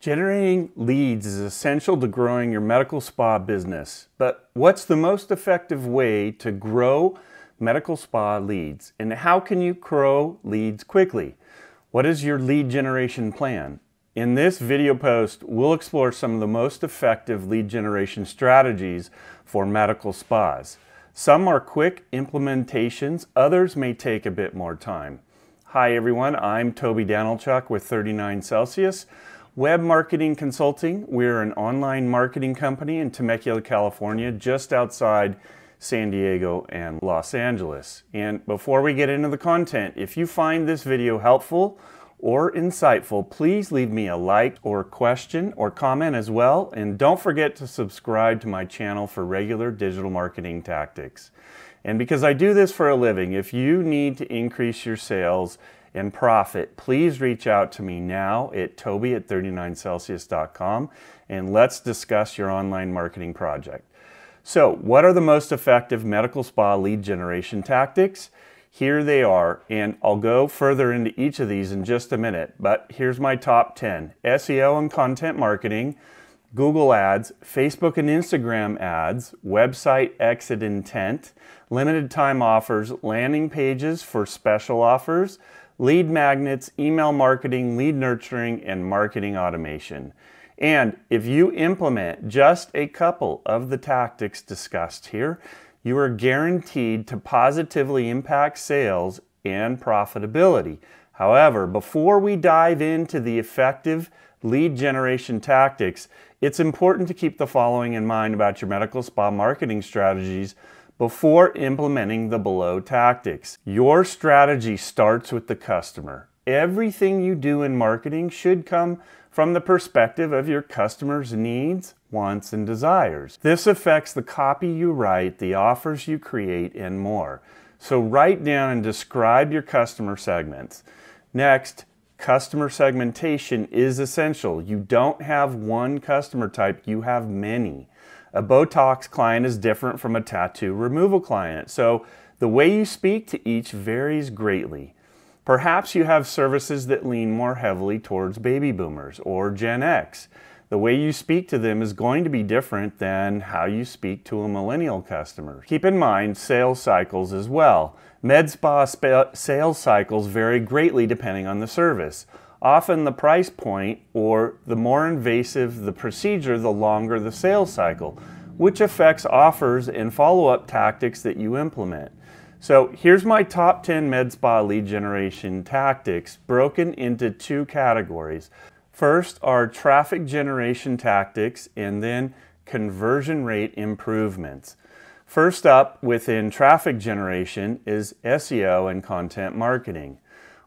Generating leads is essential to growing your medical spa business. But what's the most effective way to grow medical spa leads? And how can you grow leads quickly? What is your lead generation plan? In this video post, we'll explore some of the most effective lead generation strategies for medical spas. Some are quick implementations, others may take a bit more time. Hi everyone, I'm Toby Danylchuk with 39 Celsius. Web Marketing Consulting. We're an online marketing company in Temecula, California, just outside San Diego and Los Angeles. And before we get into the content, if you find this video helpful or insightful, please leave me a like or question or comment as well. And don't forget to subscribe to my channel for regular digital marketing tactics. And because I do this for a living, if you need to increase your sales and profit, please reach out to me now at toby at 39celsius.com and let's discuss your online marketing project. So, what are the most effective medical spa lead generation tactics? Here they are, and I'll go further into each of these in just a minute, but here's my top 10 SEO and content marketing, Google Ads, Facebook and Instagram ads, website exit intent, limited time offers, landing pages for special offers, lead magnets, email marketing, lead nurturing, and marketing automation. And if you implement just a couple of the tactics discussed here, you are guaranteed to positively impact sales and profitability. However, before we dive into the effective lead generation tactics, it's important to keep the following in mind about your medical spa marketing strategies before implementing the below tactics. Your strategy starts with the customer. Everything you do in marketing should come from the perspective of your customer's needs, wants, and desires. This affects the copy you write, the offers you create, and more. So write down and describe your customer segments. Next, customer segmentation is essential. You don't have one customer type, you have many. A Botox client is different from a tattoo removal client, so the way you speak to each varies greatly. Perhaps you have services that lean more heavily towards baby boomers or Gen X. The way you speak to them is going to be different than how you speak to a millennial customer. Keep in mind sales cycles as well. Med spa sales cycles vary greatly depending on the service. Often the price point or the more invasive the procedure, the longer the sales cycle, which affects offers and follow-up tactics that you implement. So here's my top 10 med spa lead generation tactics broken into two categories. First are traffic generation tactics and then conversion rate improvements. First up within traffic generation is SEO and content marketing.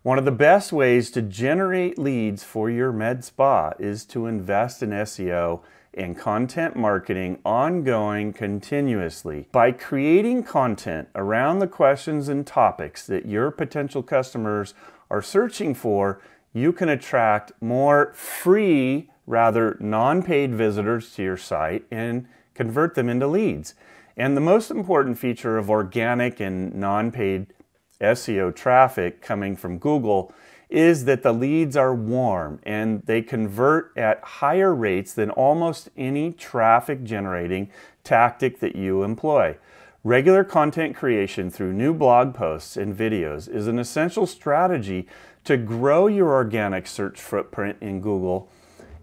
One of the best ways to generate leads for your med spa is to invest in SEO and content marketing ongoing continuously. By creating content around the questions and topics that your potential customers are searching for, you can attract more free, rather non-paid visitors to your site and convert them into leads. And the most important feature of organic and non-paid SEO traffic coming from Google is that the leads are warm and they convert at higher rates than almost any traffic generating tactic that you employ. Regular content creation through new blog posts and videos is an essential strategy to grow your organic search footprint in Google.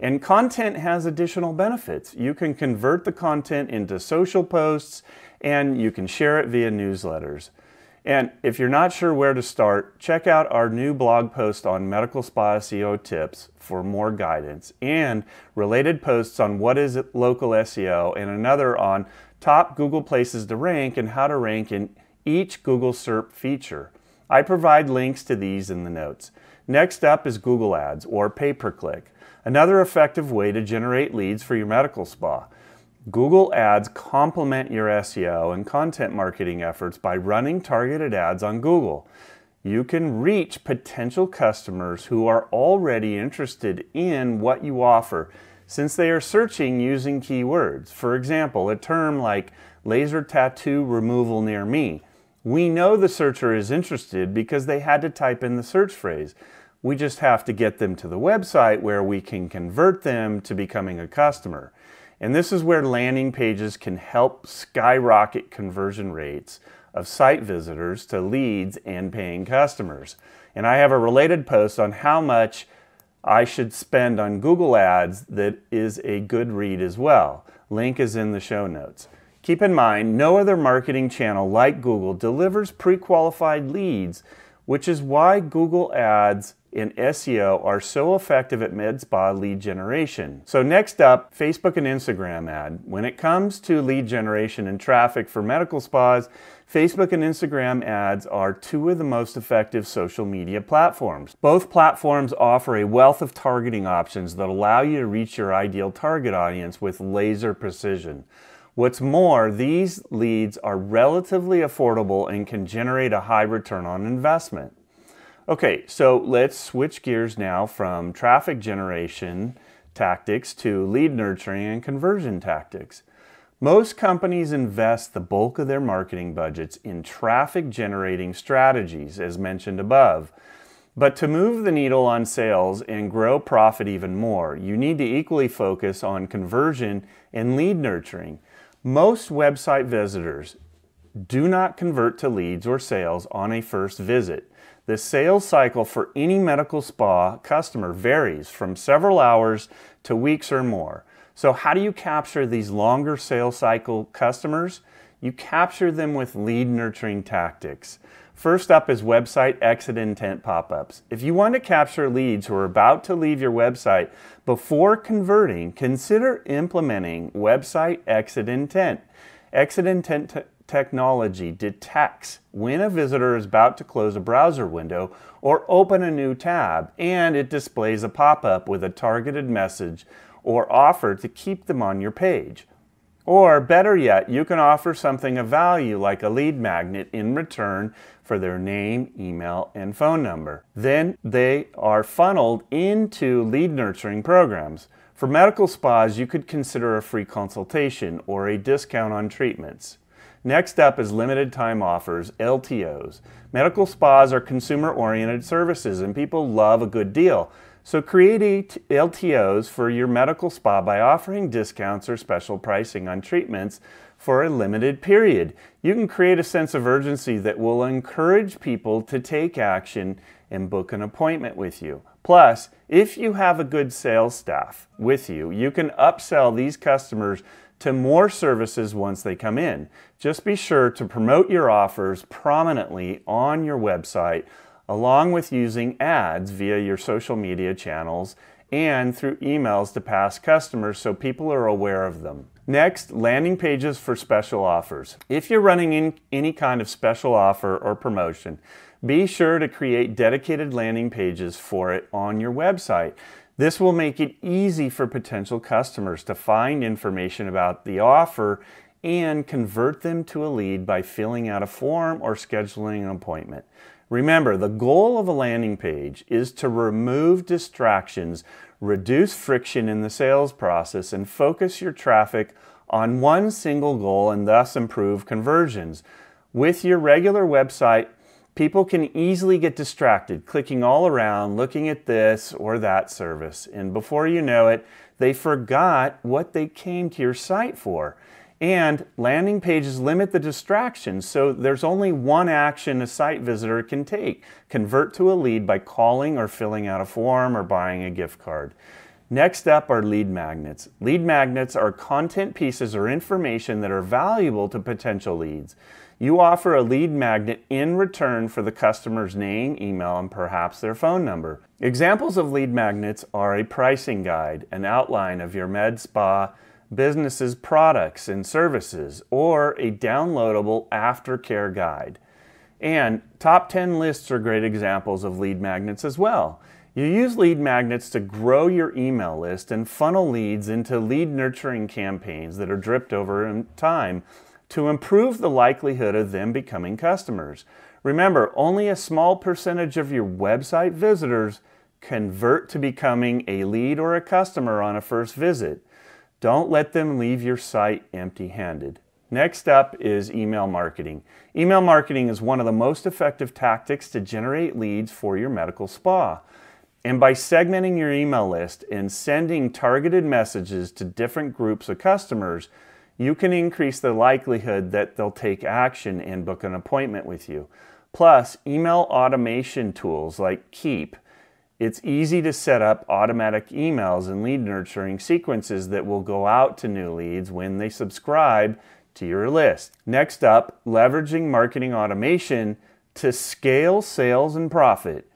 And content has additional benefits. You can convert the content into social posts and you can share it via newsletters. And if you're not sure where to start, check out our new blog post on medical spa SEO tips for more guidance and related posts on what is local SEO and another on top Google places to rank and how to rank in each Google SERP feature. I provide links to these in the notes. Next up is Google Ads or pay-per-click, another effective way to generate leads for your medical spa. Google Ads complement your SEO and content marketing efforts by running targeted ads on Google. You can reach potential customers who are already interested in what you offer since they are searching using keywords. For example, a term like laser tattoo removal near me. We know the searcher is interested because they had to type in the search phrase. We just have to get them to the website where we can convert them to becoming a customer. And this is where landing pages can help skyrocket conversion rates of site visitors to leads and paying customers. And I have a related post on how much I should spend on Google Ads that is a good read as well. Link is in the show notes. Keep in mind, no other marketing channel like Google delivers pre-qualified leads, which is why Google Ads in SEO are so effective at med spa lead generation. So next up, Facebook and Instagram ad. When it comes to lead generation and traffic for medical spas, Facebook and Instagram ads are two of the most effective social media platforms. Both platforms offer a wealth of targeting options that allow you to reach your ideal target audience with laser precision. What's more, these leads are relatively affordable and can generate a high return on investment. Okay, so let's switch gears now from traffic generation tactics to lead nurturing and conversion tactics. Most companies invest the bulk of their marketing budgets in traffic generating strategies, as mentioned above. But to move the needle on sales and grow profit even more, you need to equally focus on conversion and lead nurturing. Most website visitors do not convert to leads or sales on a first visit. The sales cycle for any medical spa customer varies from several hours to weeks or more. So how do you capture these longer sales cycle customers? You capture them with lead nurturing tactics. First up is website exit intent pop-ups. If you want to capture leads who are about to leave your website before converting, consider implementing website exit intent. Exit intent technology detects when a visitor is about to close a browser window or open a new tab, and it displays a pop-up with a targeted message or offer to keep them on your page. Or better yet, you can offer something of value like a lead magnet in return for their name, email, and phone number. Then they are funneled into lead nurturing programs. For medical spas, you could consider a free consultation or a discount on treatments. Next up is limited time offers, LTOs. Medical spas are consumer oriented services and people love a good deal. So create LTOs for your medical spa by offering discounts or special pricing on treatments for a limited period. You can create a sense of urgency that will encourage people to take action and book an appointment with you. Plus, if you have a good sales staff with you, you can upsell these customers to more services once they come in. Just be sure to promote your offers prominently on your website along with using ads via your social media channels and through emails to past customers so people are aware of them. Next, landing pages for special offers. If you're running any kind of special offer or promotion, be sure to create dedicated landing pages for it on your website. This will make it easy for potential customers to find information about the offer and convert them to a lead by filling out a form or scheduling an appointment. Remember, the goal of a landing page is to remove distractions, reduce friction in the sales process, and focus your traffic on one single goal and thus improve conversions. With your regular website, People can easily get distracted, clicking all around, looking at this or that service. And before you know it, they forgot what they came to your site for. And landing pages limit the distractions, so there's only one action a site visitor can take convert to a lead by calling or filling out a form or buying a gift card. Next up are lead magnets. Lead magnets are content pieces or information that are valuable to potential leads. You offer a lead magnet in return for the customer's name, email, and perhaps their phone number. Examples of lead magnets are a pricing guide, an outline of your med spa business's products and services, or a downloadable aftercare guide. And top 10 lists are great examples of lead magnets as well. You use lead magnets to grow your email list and funnel leads into lead nurturing campaigns that are dripped over in time to improve the likelihood of them becoming customers. Remember, only a small percentage of your website visitors convert to becoming a lead or a customer on a first visit. Don't let them leave your site empty handed. Next up is email marketing. Email marketing is one of the most effective tactics to generate leads for your medical spa. And by segmenting your email list and sending targeted messages to different groups of customers, you can increase the likelihood that they'll take action and book an appointment with you. Plus, email automation tools like Keap. It's easy to set up automatic emails and lead nurturing sequences that will go out to new leads when they subscribe to your list. Next up, leveraging marketing automation to scale sales and profit.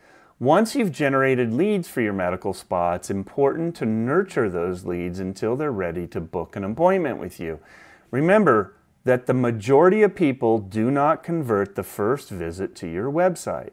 Once you've generated leads for your medical spa, it's important to nurture those leads until they're ready to book an appointment with you. Remember that the majority of people do not convert the first visit to your website.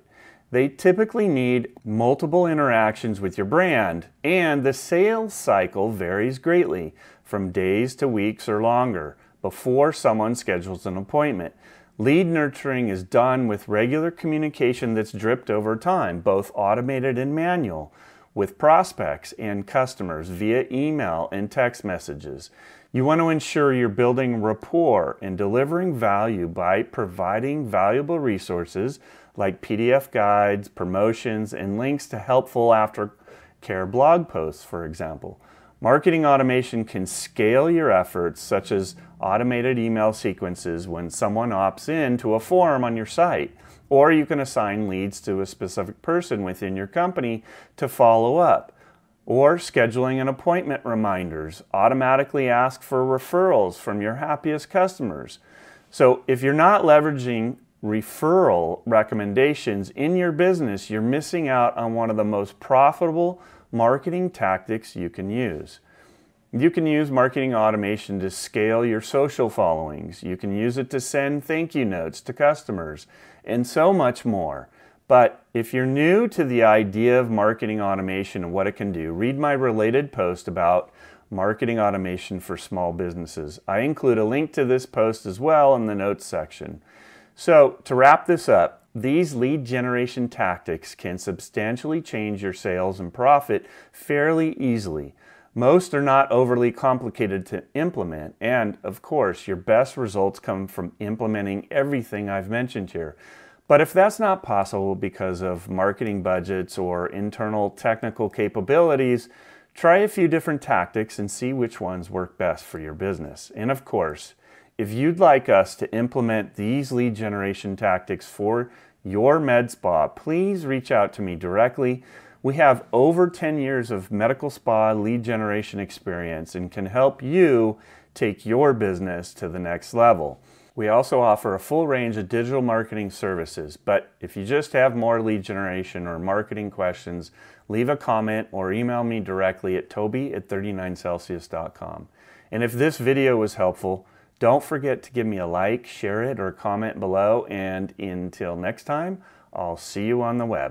They typically need multiple interactions with your brand, and the sales cycle varies greatly from days to weeks or longer before someone schedules an appointment. Lead nurturing is done with regular communication that's dripped over time, both automated and manual, with prospects and customers via email and text messages. You want to ensure you're building rapport and delivering value by providing valuable resources like PDF guides, promotions, and links to helpful aftercare blog posts, for example. Marketing automation can scale your efforts, such as automated email sequences when someone opts in to a form on your site, or you can assign leads to a specific person within your company to follow up, or scheduling an appointment reminders, automatically ask for referrals from your happiest customers. So if you're not leveraging referral recommendations in your business, you're missing out on one of the most profitable marketing tactics you can use. You can use marketing automation to scale your social followings. You can use it to send thank you notes to customers and so much more. But if you're new to the idea of marketing automation and what it can do, read my related post about marketing automation for small businesses. I include a link to this post as well in the notes section. So to wrap this up, these lead generation tactics can substantially change your sales and profit fairly easily. Most are not overly complicated to implement, and of course, your best results come from implementing everything I've mentioned here. But if that's not possible because of marketing budgets or internal technical capabilities, try a few different tactics and see which ones work best for your business. And of course, if you'd like us to implement these lead generation tactics for your med spa, please reach out to me directly. We have over 10 years of medical spa lead generation experience and can help you take your business to the next level. We also offer a full range of digital marketing services, but if you just have more lead generation or marketing questions, leave a comment or email me directly at toby at 39celsius.com. And if this video was helpful, don't forget to give me a like, share it, or comment below. And until next time, I'll see you on the web.